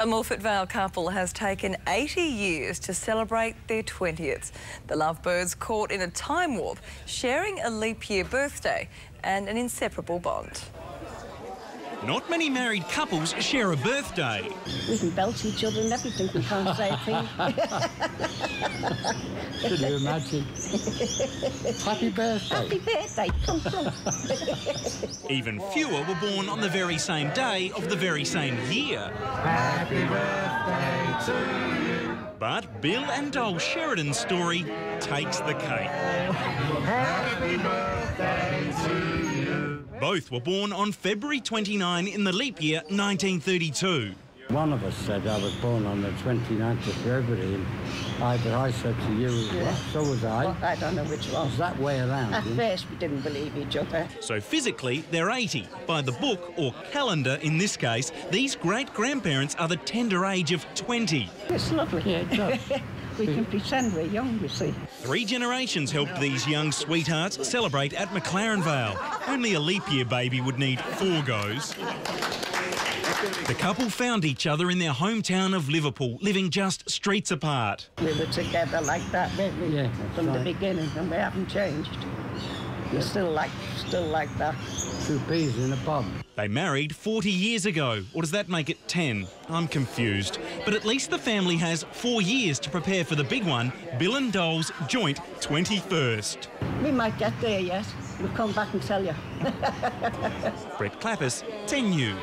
A Morphett Vale couple has taken 80 years to celebrate their 20th. The lovebirds caught in a time warp, sharing a leap year birthday and an inseparable bond. Not many married couples share a birthday. We can belt each other and everything. We can't say a thing. Can you imagine? Happy birthday. Happy birthday. Come, come. Even fewer were born on the very same day of the very same year. Happy birthday to you. But Bill and Dole Sheridan's story takes the cake. Happy birthday to you. Both were born on February 29 in the leap year 1932. One of us said I was born on the 29th of February, and I, but I said to you, well, so was I. Well, I don't know which one. It's that way around. At first, we didn't believe each other. So physically, they're 80. By the book, or calendar in this case, these great grandparents are the tender age of 20. It's lovely. Yeah, it does. We can pretend we're young, you see. Three generations helped these young sweethearts celebrate at McLaren Vale. Only a leap year baby would need four goes. The couple found each other in their hometown of Liverpool, living just streets apart. We were together like that, weren't we? Yeah, that's From the beginning, and we haven't changed. We're still like, still like that. Two peas in a pod. They married 40 years ago, or does that make it 10? I'm confused. But at least the family has four years to prepare for the big one, Bill and Dole's joint 21st. We might get there yet. We'll come back and tell you. Brett Clappers, 10 News.